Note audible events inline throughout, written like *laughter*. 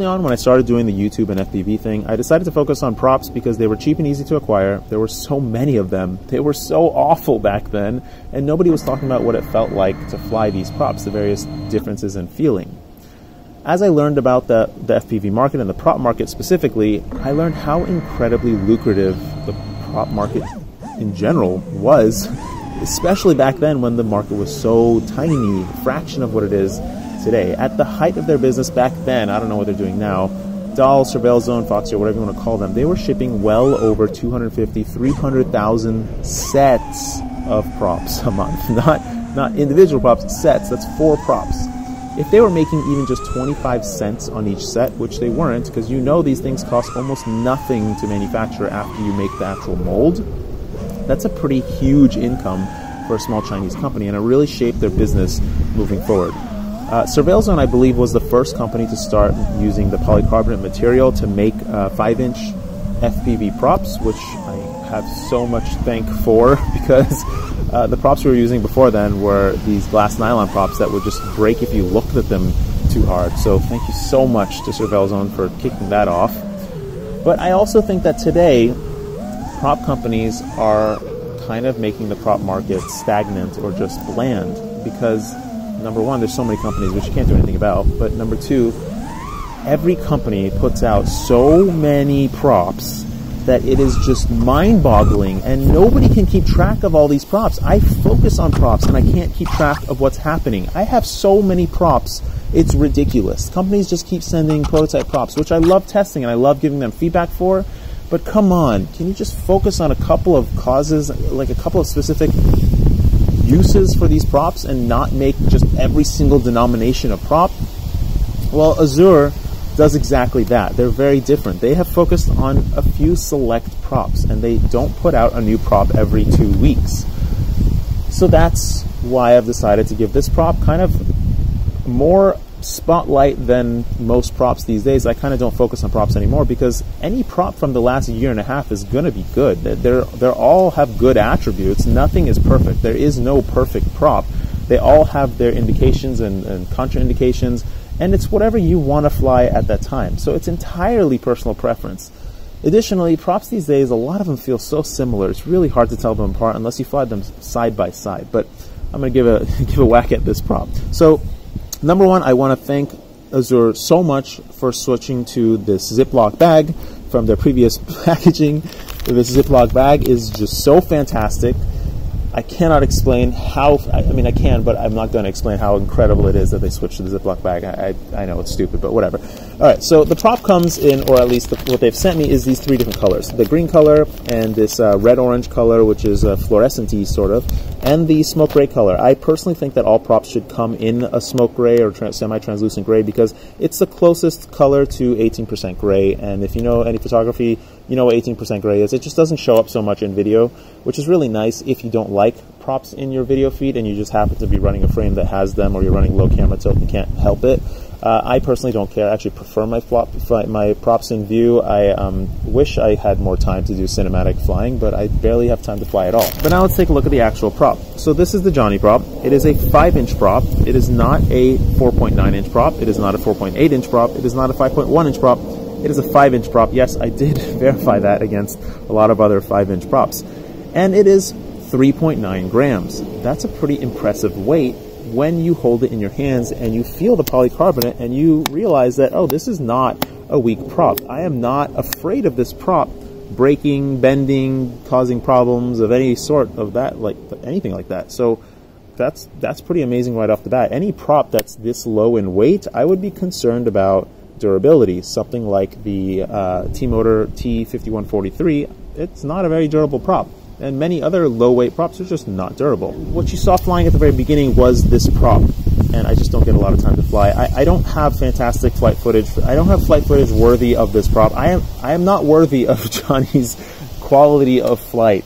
Early on, when I started doing the YouTube and FPV thing, I decided to focus on props because they were cheap and easy to acquire. There were so many of them. They were so awful back then, and nobody was talking about what it felt like to fly these props, the various differences in feeling. As I learned about the, the FPV market and the prop market specifically, I learned how incredibly lucrative the prop market in general was, *laughs* especially back then when the market was so tiny, a fraction of what it is today. At the height of their business back then, I don't know what they're doing now, DAL, Surveil Zone, Foxy, or whatever you want to call them, they were shipping well over 250, 300,000 sets of props a month. *laughs* Not, not individual props, sets. That's four props. If they were making even just 25 cents on each set, which they weren't, because you know these things cost almost nothing to manufacture after you make the actual mold, that's a pretty huge income for a small Chinese company, and it really shaped their business moving forward. Uh, Surveil Zone, I believe, was the first company to start using the polycarbonate material to make uh, 5 inch FPV props, which I have so much thank for *laughs* because uh, the props we were using before then were these glass nylon props that would just break if you looked at them too hard. So thank you so much to Surveil Zone for kicking that off. But I also think that today, prop companies are kind of making the prop market stagnant or just bland because number one, there's so many companies which you can't do anything about. But number two, every company puts out so many props that it is just mind boggling and nobody can keep track of all these props. I focus on props and I can't keep track of what's happening. I have so many props, it's ridiculous. Companies just keep sending prototype props, which I love testing and I love giving them feedback for. But come on, can you just focus on a couple of causes, like a couple of specific uses for these props and not make just every single denomination a prop? Well, Azure does exactly that. They're very different. They have focused on a few select props and they don't put out a new prop every two weeks. So that's why I've decided to give this prop kind of more spotlight than most props these days. I kind of don't focus on props anymore because any prop from the last year and a half is going to be good. They're, they're all have good attributes. Nothing is perfect. There is no perfect prop. They all have their indications and, and contraindications, and it's whatever you want to fly at that time. So it's entirely personal preference. Additionally, props these days, a lot of them feel so similar. It's really hard to tell them apart unless you fly them side by side. But I'm going to give a *laughs* give a whack at this prop. So Number one, I want to thank Azure so much for switching to this Ziploc bag from their previous *laughs* packaging. This Ziploc bag is just so fantastic. I cannot explain how, I mean, I can, but I'm not going to explain how incredible it is that they switched to the Ziploc bag. I, I, I know it's stupid, but whatever. All right, so the prop comes in, or at least the, what they've sent me is these three different colors. The green color and this uh, red-orange color, which is a fluorescent sort of, and the smoke gray color. I personally think that all props should come in a smoke gray or tra- semi-translucent gray because it's the closest color to 18% gray, and if you know any photography, you know what 18% gray is. It just doesn't show up so much in video, which is really nice if you don't like props in your video feed and you just happen to be running a frame that has them or you're running low camera tilt and can't help it. Uh, I personally don't care. I actually prefer my flop, my props in view. I um, wish I had more time to do cinematic flying, but I barely have time to fly at all. But now let's take a look at the actual prop. So this is the Johnny prop. It is a 5-inch prop. It is not a 4.9-inch prop. It is not a 4.8-inch prop. It is not a 5.1-inch prop. It is a 5-inch prop. Yes, I did *laughs* verify that against a lot of other 5-inch props. And it is 3.9 grams. That's a pretty impressive weight when you hold it in your hands and you feel the polycarbonate and you realize that, oh, this is not a weak prop. I am not afraid of this prop breaking, bending, causing problems of any sort of that, like anything like that. So that's that's pretty amazing right off the bat. Any prop that's this low in weight, I would be concerned about durability. Something like the uh, T-Motor T5143, it's not a very durable prop. And many other low weight props are just not durable. What you saw flying at the very beginning was this prop, and I just don't get a lot of time to fly. I, I don't have fantastic flight footage. I don't have flight footage worthy of this prop. I am I am not worthy *laughs* of Johnny's quality of flight,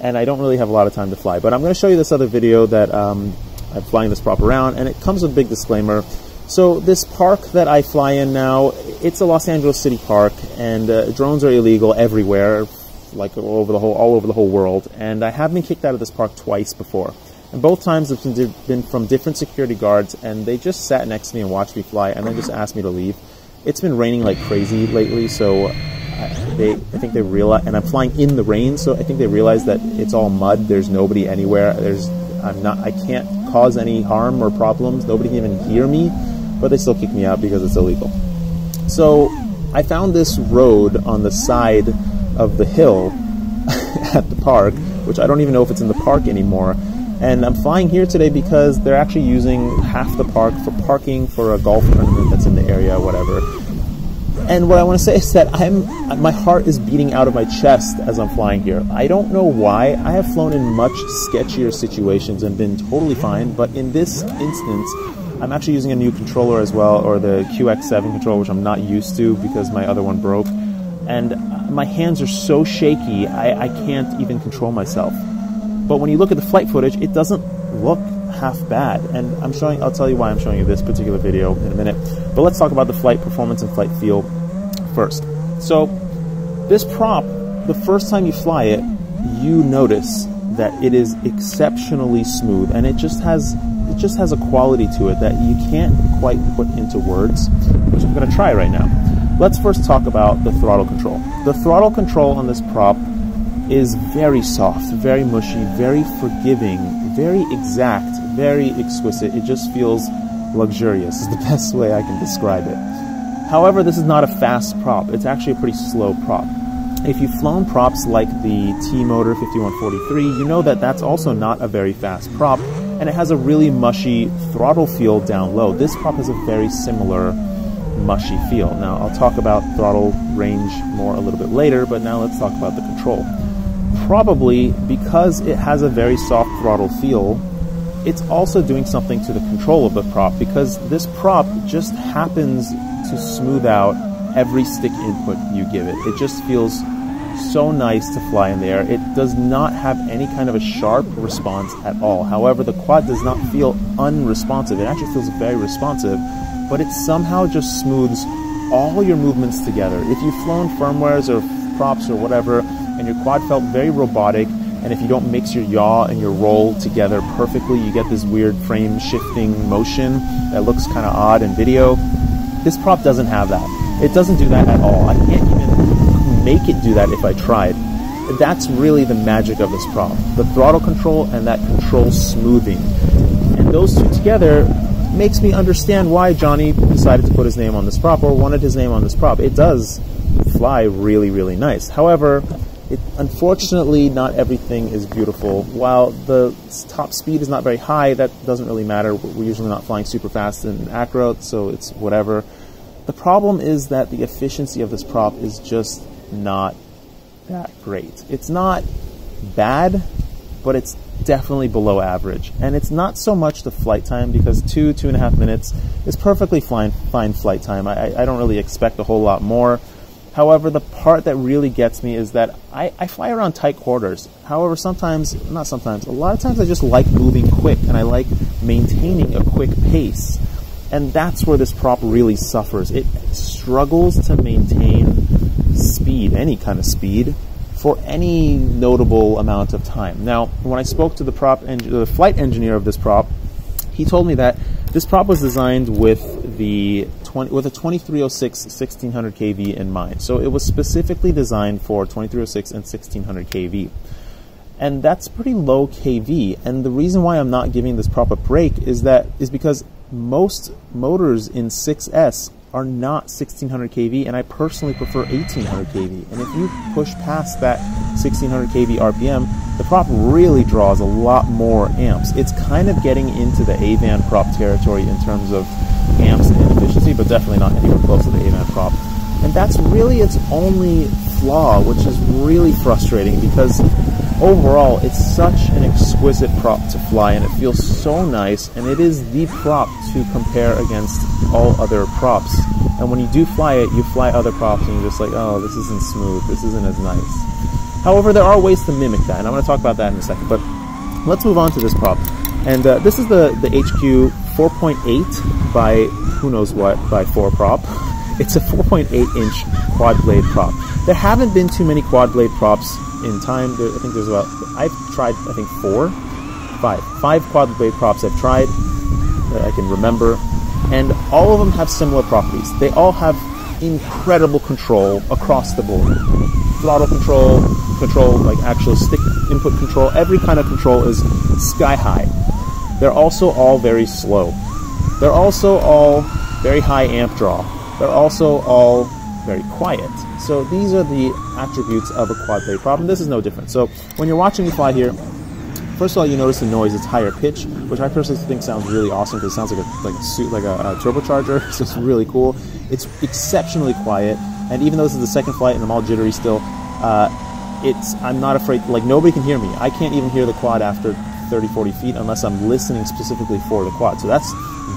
and I don't really have a lot of time to fly. But I'm going to show you this other video that um, I'm flying this prop around, and it comes with a big disclaimer. So this park that I fly in now, it's a Los Angeles City park, and uh, drones are illegal everywhere, like all over the whole all over the whole world. And I have been kicked out of this park twice before, and both times have been from different security guards, and they just sat next to me and watched me fly, and then just asked me to leave. it's been raining like crazy lately, so they I think they realize, and I'm flying in the rain, so I think they realize that it's all mud. There's nobody anywhere. There's I'm not I can't cause any harm or problems. Nobody can even hear me, but they still kick me out because it's illegal. So I found this road on the side of the hill *laughs* at the park, which I don't even know if it's in the park anymore. And I'm flying here today because they're actually using half the park for parking for a golf tournament that's in the area, whatever. And what I want to say *laughs* is that I'm my heart is beating out of my chest as I'm flying here. I don't know why. I have flown in much sketchier situations and been totally fine, but in this instance, I'm actually using a new controller as well, or the QX7 controller, which I'm not used to because my other one broke. And my hands are so shaky, I, I can't even control myself. But when you look at the flight footage, it doesn't look half bad. And I'm showing, I'll tell you why I'm showing you this particular video in a minute. But let's talk about the flight performance and flight feel first. So, this prop, the first time you fly it, you notice that it is exceptionally smooth and it just has it just has a quality to it that you can't quite put into words, which I'm going to try right now. Let's first talk about the throttle control. The throttle control on this prop is very soft, very mushy, very forgiving, very exact, very exquisite. It just feels luxurious, is the *laughs* best way I can describe it. However, this is not a fast prop. It's actually a pretty slow prop. If you've flown props like the T-Motor 5143, you know that that's also not a very fast prop, and it has a really mushy throttle feel down low. This prop has a very similar mushy feel. Now, I'll talk about throttle range more a little bit later, but now let's talk about the control. Probably because it has a very soft throttle feel, it's also doing something to the control of the prop because this prop just happens to smooth out every stick input you give it. It just feels so nice to fly in the air. It does not have any kind of a sharp response at all. However, the quad does not feel unresponsive. It actually feels very responsive, but it somehow just smooths all your movements together. If you've flown firmwares or props or whatever, and your quad felt very robotic, and if you don't mix your yaw and your roll together perfectly, you get this weird frame shifting motion that looks kind of odd in video. This prop doesn't have that. It doesn't do that at all. I can't make it do that if I tried. That's really the magic of this prop. The throttle control and that control smoothing. And those two together makes me understand why Johnny decided to put his name on this prop or wanted his name on this prop. It does fly really, really nice. However, it, unfortunately, not everything is beautiful. While the top speed is not very high, that doesn't really matter. We're usually not flying super fast in acro, so it's whatever. The problem is that the efficiency of this prop is just not that great. It's not bad, but it's definitely below average. And it's not so much the flight time because two, two and a half minutes is perfectly fine, fine flight time. I, I don't really expect a whole lot more. However, the part that really gets me is that I, I, fly around tight quarters. However, sometimes, not sometimes, a lot of times I just like moving quick and I like maintaining a quick pace. And that's where this prop really suffers. It struggles to maintain speed, any kind of speed, for any notable amount of time. Now, when I spoke to the prop, the flight engineer of this prop, he told me that this prop was designed with the 20, with a 2306 1600 kV in mind. So it was specifically designed for 2306 and 1600 kV. And that's pretty low kV. And the reason why I'm not giving this prop a break is that is because most motors in 6S are not 1600 kV, and I personally prefer 1800 kV. And if you push past that 1600 kV RPM, the prop really draws a lot more amps. It's kind of getting into the AVAN prop territory in terms of amps and efficiency, but definitely not anywhere close to the AVAN prop. And that's really its only flaw, which is really frustrating because overall it's such an exquisite prop to fly and it feels so nice and it is the prop to compare against all other props. And when you do fly it, you fly other props and you're just like, oh, this isn't smooth, this isn't as nice. However, there are ways to mimic that, and I'm going to talk about that in a second. But let's move on to this prop. And uh, this is the, the HQ 4.8 by who knows what by 4 prop. *laughs* It's a 4.8 inch quad blade prop. There haven't been too many quad blade props in time. I think there's about, I've tried, I think, four, five, five quad blade props I've tried that I can remember. And all of them have similar properties. They all have incredible control across the board. Throttle control, control, like actual stick input control, every kind of control is sky high. They're also all very slow. They're also all very high amp draw. They're also all very quiet. So these are the attributes of a quad and this is no different. So when you're watching me fly here, first of all, you notice the noise; it's higher pitch, which I personally think sounds really awesome because it sounds like a like a suit like a, a turbocharger. *laughs* so it's really cool. It's exceptionally quiet, and even though this is the second flight and I'm all jittery still, uh, it's I'm not afraid. Like nobody can hear me. I can't even hear the quad after 30, 40 feet unless I'm listening specifically for the quad. So that's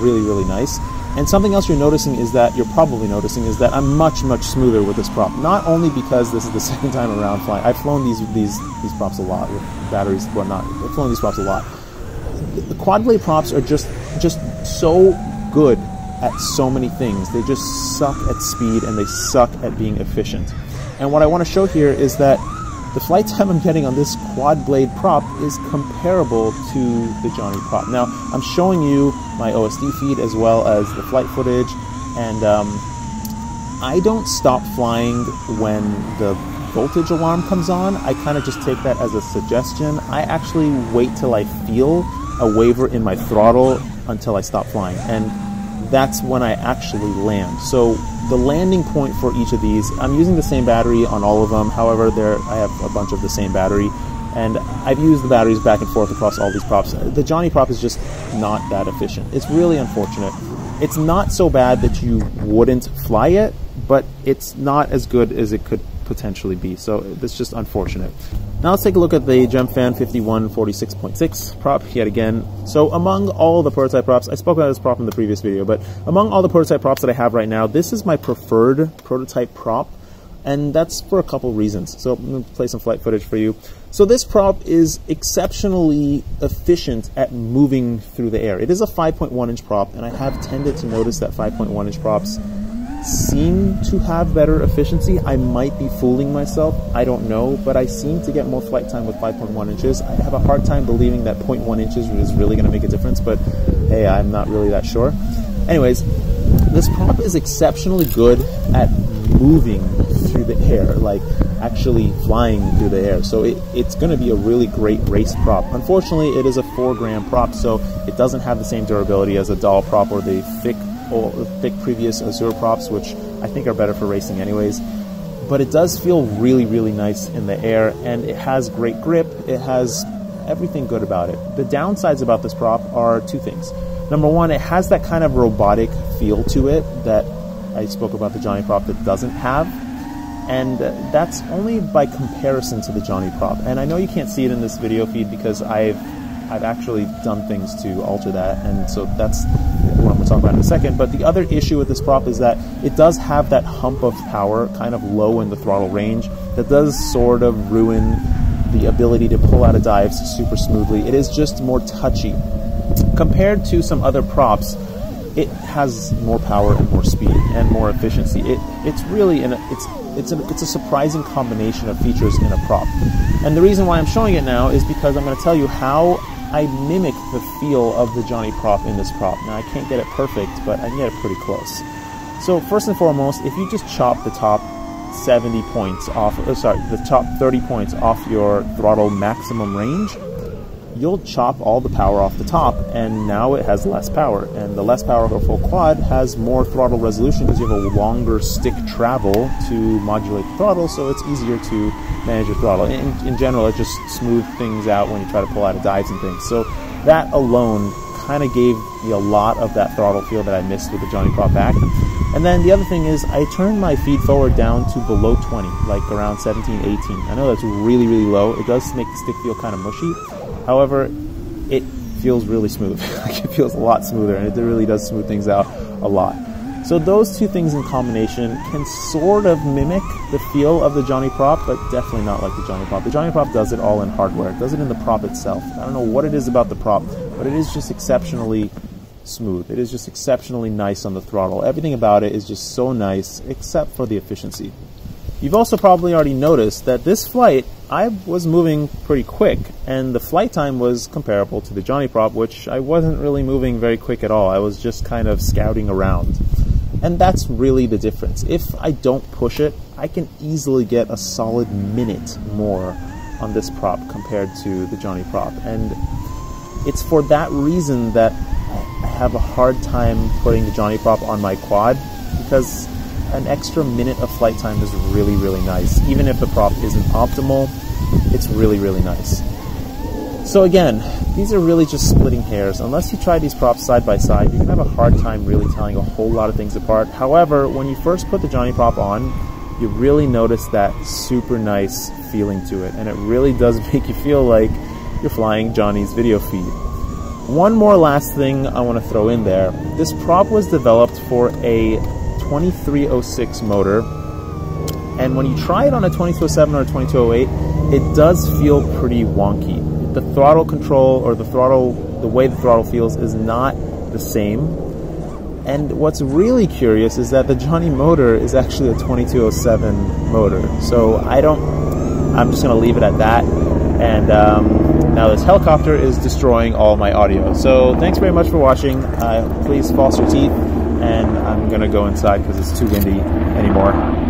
really, really nice. And something else you're noticing is that you're probably noticing is that I'm much much smoother with this prop. Not only because this is the *laughs* second time around flying. I've flown these these these props a lot with batteries, whatnot. I've flown these props a lot. The quad blade props are just just so good at so many things. They just suck at speed and they suck at being efficient. And what I want to show here is that the flight time I'm getting on this quad blade prop is comparable to the Johnny prop. Now, I'm showing you my OSD feed as well as the flight footage, and um, I don't stop flying when the voltage alarm comes on. I kind of just take that as a suggestion. I actually wait till I feel a waver in my throttle until I stop flying. And that's when I actually land. So the landing point for each of these, I'm using the same battery on all of them. However, there I have a bunch of the same battery, and I've used the batteries back and forth across all these props. The Johnny prop is just not that efficient. It's really unfortunate. It's not so bad that you wouldn't fly it, but it's not as good as it could potentially be. So that's just unfortunate. Now let's take a look at the Gemfan 5146.6 prop yet again. So among all the prototype props, I spoke about this prop in the previous video, but among all the prototype props that I have right now, this is my preferred prototype prop, and that's for a couple reasons. So I'm going to play some flight footage for you. So this prop is exceptionally efficient at moving through the air. It is a 5.1 inch prop, and I have tended to notice that 5.1 inch props seem to have better efficiency. I might be fooling myself. I don't know, but I seem to get more flight time with 5.1 inches. I have a hard time believing that 0.1 inches is really going to make a difference, but hey, I'm not really that sure. Anyways, this prop is exceptionally good at moving through the air, like actually flying through the air. So it, it's going to be a really great race prop. Unfortunately, it is a 4 gram prop, so it doesn't have the same durability as a DAL prop or the thick or thick previous Azure props, which I think are better for racing anyways. But it does feel really, really nice in the air, and it has great grip. It has everything good about it. The downsides about this prop are two things. Number one, it has that kind of robotic feel to it that I spoke about the Johnny prop that doesn't have. And that's only by comparison to the Johnny prop. And I know you can't see it in this video feed because I've I've actually done things to alter that, and so that's what I'm going to talk about in a second. But the other issue with this prop is that it does have that hump of power kind of low in the throttle range that does sort of ruin the ability to pull out of dives super smoothly. It is just more touchy. Compared to some other props, it has more power and more speed and more efficiency. It, it's really an, it's it's a, it's a surprising combination of features in a prop. And the reason why I'm showing it now is because I'm going to tell you how I mimic the feel of the Johnny prop in this prop. Now I can't get it perfect, but I can get it pretty close. So first and foremost, if you just chop the top 70 points off, oh, sorry, the top 30 points off your throttle maximum range, you'll chop all the power off the top, and now it has less power. And the less powerful quad has more throttle resolution because you have a longer stick travel to modulate the throttle, so it's easier to manage your throttle. In, in general, it just smooths things out when you try to pull out of dives and things. So that alone kind of gave me a lot of that throttle feel that I missed with the Johnny Prop back. And then the other thing is I turned my feed forward down to below 20, like around 17, 18. I know that's really, really low. It does make the stick feel kind of mushy. However, it feels really smooth. *laughs* like it feels a lot smoother and it really does smooth things out a lot. So those two things in combination can sort of mimic the feel of the Johnny Prop, but definitely not like the Johnny Prop. The Johnny Prop does it all in hardware. It does it in the prop itself. I don't know what it is about the prop, but it is just exceptionally smooth. It is just exceptionally nice on the throttle. Everything about it is just so nice, except for the efficiency. You've also probably already noticed that this flight, I was moving pretty quick, and the flight time was comparable to the Johnny Prop, which I wasn't really moving very quick at all. I was just kind of scouting around. And that's really the difference. If I don't push it, I can easily get a solid minute more on this prop compared to the Johnny prop. And it's for that reason that I have a hard time putting the Johnny prop on my quad because an extra minute of flight time is really, really nice. Even if the prop isn't optimal, it's really, really nice. So again, these are really just splitting hairs. Unless you try these props side by side, you're gonna have a hard time really telling a whole lot of things apart. However, when you first put the Johnny prop on, you really notice that super nice feeling to it, and it really does *laughs* make you feel like you're flying Johnny's video feed. One more last thing I want to throw in there. This prop was developed for a 2306 motor, and when you try it on a 2207 or a 2208, it does feel pretty wonky. The throttle control or the throttle, the way the throttle feels is not the same and what's really curious is that the Johnny motor is actually a 2207 motor. So I don't, I'm just going to leave it at that. And um, now this helicopter is destroying all my audio. So thanks very much for watching. Uh, please floss your teeth. And I'm to go inside because it's too windy anymore.